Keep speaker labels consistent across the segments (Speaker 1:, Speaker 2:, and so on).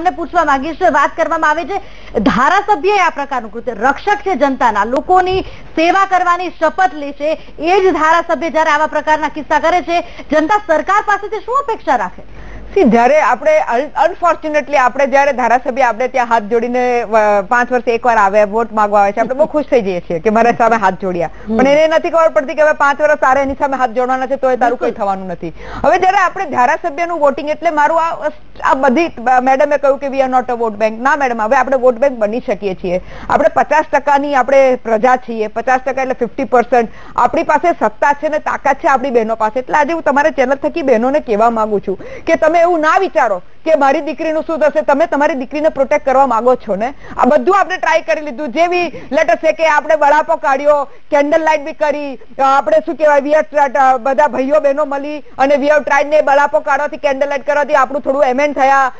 Speaker 1: તમને પૂછવા માંગીશ વાત કરવામાં આવે છે ધારાસભ્ય આ પ્રકારનું કૃત્ય. રક્ષક છે જનતાના લોકોની સેવા કરવાની શપથ લે છે. એ જ ધારાસભ્ય જ્યારે આવા પ્રકારના કિસ્સા કરે છે જનતા સરકાર પાસેથી શું અપેક્ષા રાખે?
Speaker 2: સી જ્યારે આપણે અનફોર્ચ્યુનેટલી આપણે જ્યારે ધારાસભ્ય આપણે ત્યાં હાથ જોડીને પાંચ વર્ષે એકવાર આવે વોટ માંગવા આવે છે આપણે બહુ ખુશ થઈ જઈએ છીએ કે મારા સામે હાથ જોડ્યા. પણ એને નથી ખબર પડતી કે હવે પાંચ વર્ષ તારે એની સામે હાથ જોડવાના છે તો એ તારું કઈ થવાનું નથી. હવે જ્યારે આપણે ધારાસભ્યનું વોટિંગ એટલે મારું આ આ બધી મેડમે કહ્યું કે we are not a vote bank ના મેડમ હવે આપણે વોટ બેંક બની શકીએ છીએ. આપણે પચાસ ટકાની આપણે પ્રજા છીએ. પચાસ ટકા એટલે ફિફ્ટી પર્સન્ટ આપણી પાસે સત્તા છે ને તાકાત છે આપણી બહેનો પાસે. એટલે આજે હું તમારા ચેનલ થકી બહેનોને કહેવા માંગુ છું કે તમે એવું ના વિચારો કે મારી દીકરીનું શું થશે. તમે તમારી દીકરીને પ્રોટેક્ટ કરવા માંગો છો ને? આ બધું આપણે ટ્રાય કરી લીધું. જેવી લેટર છે કે આપણે બળાપો કાઢ્યો કેન્ડલ લાઇટ બી કરી આપણે શું કહેવાય વી બધા ભાઈઓ બહેનો મળી અને વી હેવ ટ્રાઈડ ને બળાપો કાઢવાથી કેન્ડલ લાઇટ કરવાથી આપણું થોડું એમેન્ડ થયા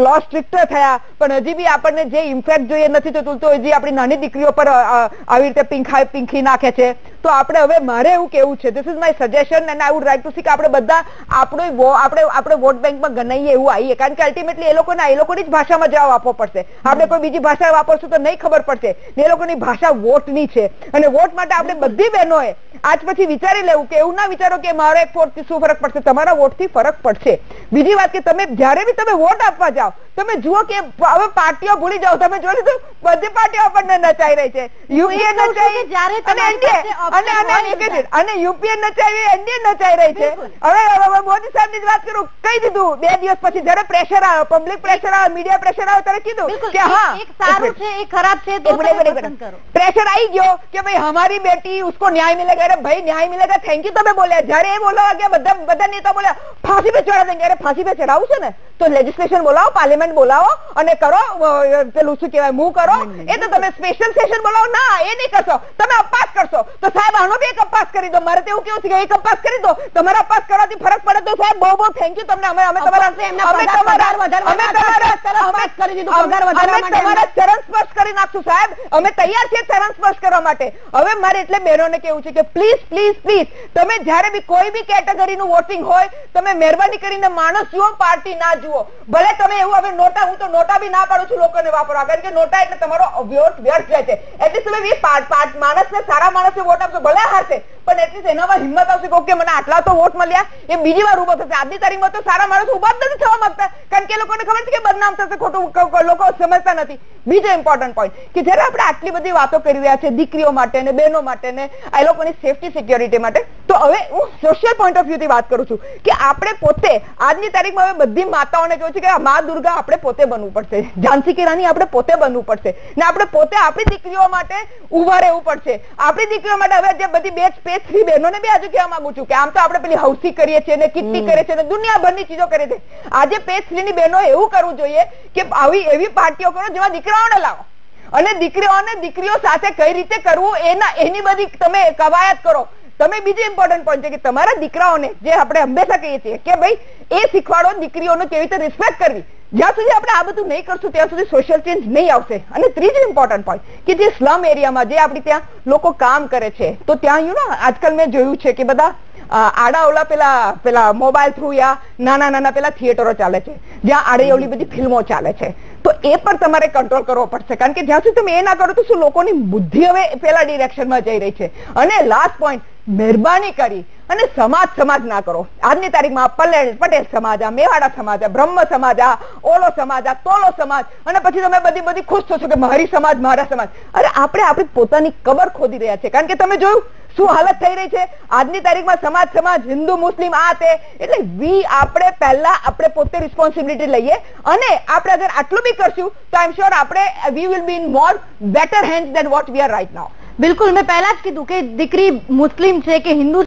Speaker 2: લો સ્ટ્રિક્ટ થયા. પણ હજી બી આપણને જે ઇમ્પેક્ટ જોઈએ નથી થતું, તો હજી આપણી નાની દીકરીઓ પર આવી રીતે પીંખા પીંખી નાખે છે. તો આપણે હવે મારે એવું કેવું છે this is my suggestion and I would write to see કે આપણે બધા આપણો આપણે આપણે વોટ બેંકમાં ગણાઈએ એવું આવીએ કારણ કે અલ્ટિમેટલી એ લોકોને એ લોકોની જ ભાષામાં જવાબ આપવો પડશે. આપણે કોઈ બીજી ભાષા વાપરશું તો નહીં ખબર પડશે. એ લોકોની ભાષા વોટની છે. અને વોટ માટે આપણે બધી બહેનોએ આજ પછી વિચારી લેવું કે એવું ના વિચારો કે મારો એક વોટથી શું ફરક પડશે? તમારા વોટથી ફરક પડશે. બીજી વાત કે તમે જ્યારે બી તમે વોટ આપવા જાઓ તમે જુઓ કે હવે પાર્ટીઓ ભૂલી જાઓ. તમે જોઈ લીધું? બધી પાર્ટીઓ આપણને નચાઈ રહી છે. યુપીએ નચાઈ
Speaker 1: જ્યારે
Speaker 2: અને અને અને યુપીએ નચાવી એનડીએ નચાઈ રહી છે. હવે મોદી સાહેબની વાત કરું કહી દીધું બે દિવસ પછી જયારે પ્રેશર આવ્યો પબ્લિક પ્રેશર આવ્યો મીડિયા પ્રેશર આવ્યો ત્યારે કીધું કે હા
Speaker 1: એક સારું છે એક ખરાબ છે તો
Speaker 2: પ્રેશર આવી ગયો કે ભાઈ હમારી બેટી ઉસકો ન્યાય મિલેગા અરે ભાઈ ન્યાય મિલેગા થેન્ક યુ તમે બોલ્યા. જયારે એ બોલવા ગયા બધા બધા નેતા બોલ્યા ફાંસી પે ચડાવી દેંગે અરે ફાંસી પે ચડાવું છે ને? તો લેજિસ્લેશન બોલાવો પાર્લામેન્ટ બોલાવો અને કરો પેલું શું કહેવાય મૂવ કરો. એ તો તમે સ્પેશિયલ સેશન બોલાવો. ના એ નહીં કરશો. તમે અપાસ કરશો. તો સાહેબ આનો બી કપાસ કરી દો. મારે તેવું કેવું છે કે એક અપવાસ કરી દો. તમારા પાસ કરવાથી ફરક પડે તો સાહેબ બહુ બહુ થેન્ક યુ તમને. અમે અમે તમારા અમે તમારા અમે તમારા
Speaker 1: અપવાસ કરી દીધું, પગાર વધારવા
Speaker 2: અમે
Speaker 1: માટે
Speaker 2: તમારા ચરણ સ્પર્શ કરી નાખશું સાહેબ. અમે તૈયાર છીએ ચરણ સ્પર્શ કરવા માટે. હવે મારે એટલે બહેનોને કેવું છે કે પ્લીઝ પ્લીઝ પ્લીઝ તમે જ્યારે બી કોઈ બી કેટેગરીનું વોટિંગ હોય તમે મહેરબાની કરીને માણસ જુઓ પાર્ટી ના જુઓ. ભલે તમે એવું હવે નોટા હું તો નોટા બી ના પાડું છું લોકોને વાપરવા. કારણ કે નોટા એટલે તમારો વ્યર્થ વ્યર્થ જાય છે. એટલે તમે માણસને સારા માણસને વોટ આટલા બધી વાતો કરી રહ્યા છે દીકરીઓ માટે બહેનો માટે આ લોકોની સેફટી સિક્યોરિટી માટે, તો હવે હું સોશિયલ પોઈન્ટ ઓફ વ્યૂ થી વાત કરું છું કે આપણે પોતે આજની તારીખમાં હવે બધી માતાઓને કહ્યું છે કે મા દુર્ગા આપણે પોતે બનવું પડશે. ઝાંસી કી રાની આપણે પોતે બનવું પડશે. ને આપણે પોતે આપણી દીકરીઓ માટે ઊભા રહેવું પડશે. આપણી દીકરીઓ માટે હવે જે બધી બે પેજ થ્રી બહેનોને બી આજે કહેવા માંગુ છું કે આમ તો આપણે પેલી હૌસી કરીએ છીએ ને કિટ્ટી કરીએ છીએ ને દુનિયાભરની ચીજો કરીએ છીએ આજે પેજ થ્રી ની બહેનો એવું કરવું જોઈએ કે આવી એવી પાર્ટીઓ કરો જેમાં દીકરાઓને લાવો. અને દીકરીઓને દીકરીઓ સાથે કઈ રીતે કરવું એના એની બધી તમે કવાયત કરો. તમે બીજું ઇમ્પોર્ટન્ટ પોઈન્ટ છે કે તમારા દીકરાઓને જે આપણે હંમેશા કહીએ છીએ કે ભાઈ એ શીખવાડો દીકરીઓને કેવી રીતે રિસ્પેક્ટ કરવી. જ્યાં સુધી આપણે આ બધું નહીં કરશું ત્યાં સુધી સોશિયલ ચેન્જ નહીં આવશે. અને ત્રીજું ઇમ્પોર્ટન્ટ પોઈન્ટ કે જે સ્લમ એરિયામાં જે આપણી ત્યાં લોકો કામ કરે છે તો ત્યાં યુ નો આજકાલ મેં જોયું છે કે બધા આડા ઓલા પેલા પેલા મોબાઈલ થ્રુ યા નાના નાના પેલા થિયેટરો ચાલે છે જ્યાં આડે ઓલી બધી ફિલ્મો ચાલે છે. તો એ પણ તમારે કંટ્રોલ કરવો પડશે. કારણ કે જ્યાં સુધી તમે એ ના કરો તો શું લોકોની બુદ્ધિ હવે પેલા ડિરેક્શનમાં જઈ રહી છે. અને લાસ્ટ પોઈન્ટ મહેરબાની કરી અને સમાજ સમાજ ના કરો. આજની તારીખમાં પટેલ પટેલ સમાજ, આ મેવાડા સમાજ, આ બ્રહ્મ સમાજ, આ ઓલો સમાજ, આ તોલો સમાજ અને પછી તમે બધી બધી ખુશ થશો કે મારી સમાજ, મારા સમાજ. અરે આપણે આપણી પોતાની કબર ખોદી રહ્યા છે. કારણ કે તમે જોયું શું હાલત થઈ રહી છે? આજની તારીખમાં સમાજ સમાજ, હિન્દુ, મુસ્લિમ આ તે. એટલે વી આપણે પહેલા આપણે પોતે રિસ્પોન્સિબિલિટી લઈએ અને આપણે અગર આટલું બી કરશું, તો આઈ એમ શ્યોર આપણે we will be in more better hand than what we are right now
Speaker 1: બિલકુલ મેં પહેલા જ કીધું કે દીકરી મુસ્લિમ છે કે હિન્દુ